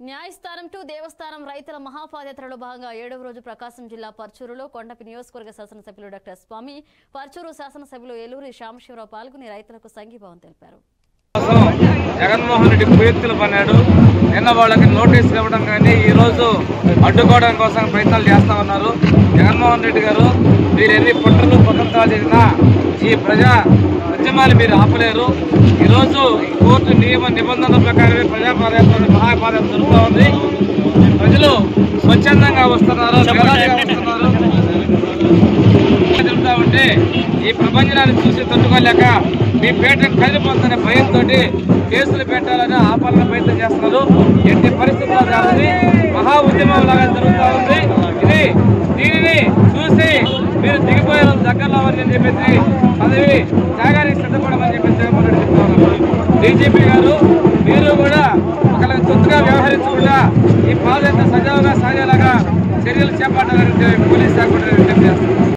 న్యాయస్థానం టు దేవస్థానం రైతుల మహాపాదయాత్రలో భాగంగా ఏడవ రోజు ప్రకాశం జిల్లా పర్చూరులో కొండపి నియోజకవర్గ శాసనసభ్యులు డాక్టర్ స్వామి పర్చూరు శాసనసభ్యులు ఏలూరి శ్యామశివరావు పాల్గొని రైతులకు సంఘీభావం తెలిపారు. జగన్మోహన్ రెడ్డి కుయుక్తులు పన్నాడు. నిన్న వాళ్ళకి నోటీసులు ఇవ్వడం కానీ ఈ రోజు అడ్డుకోవడం కోసం ప్రయత్నాలు చేస్తా ఉన్నారు. జగన్మోహన్ రెడ్డి గారు మీరు ఎన్ని పుట్టలు కుతంత్రాలు చేసినా ఈ ప్రజా ఉద్యమాలు మీరు ఆపలేరు. ఈరోజు ఈ కోర్టు నిబంధనల ప్రకారమే ప్రజా పాదయాత్ర మహాపాదయాత్ర జరుగుతూ ఉంది. ప్రజలు స్వచ్ఛందంగా వస్తున్నారు వస్తున్నారు. జరుగుతూ ఉంటే ఈ ప్రపంచాన్ని చూసి తట్టుకోలేక మీ పేట కదిలిపోతున్న భయంతో కేసులు పెట్టాలని ఆపాలన ప్రయత్నం చేస్తున్నారు. ఎట్టి పరిస్థితుల్లో జరుగుతుంది మహా ఉద్యమం లాగా జరుగుతూ ఉంది. ఇది దీనిని చూసి మీరు దిగిపోయే దగ్గరలో అని చెప్పేసి పదవి త్యాగానికి సిద్ధపడమని చెప్పేసి జగన్మోహన్ రెడ్డి చెప్తా ఉన్నారు డీజీపీ గారు మీరు కూడా ఒకరికి తొత్తుగా వ్యవహరించకుండా ఈ పాదయాత్ర సజావుగా సాగేలాగా చర్యలు చేపట్టాలని పోలీస్ శాఖ కూడా